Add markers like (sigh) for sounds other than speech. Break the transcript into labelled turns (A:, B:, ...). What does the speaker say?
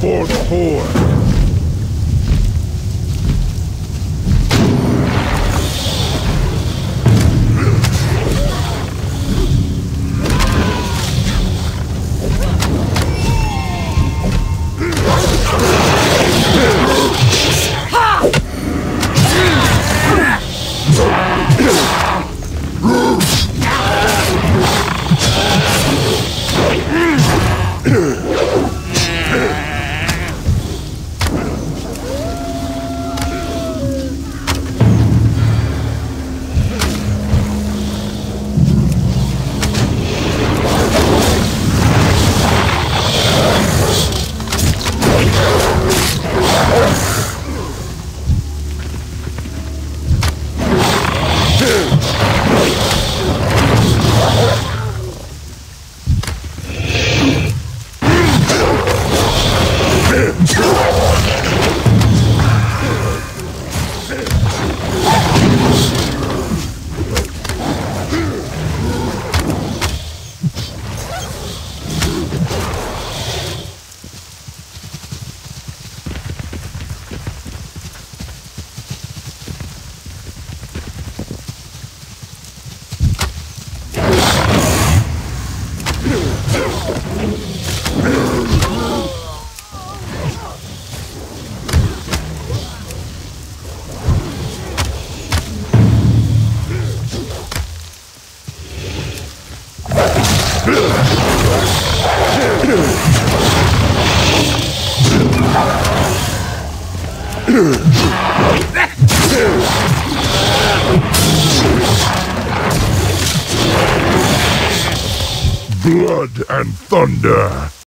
A: fourth core. (laughs) Blood and thunder.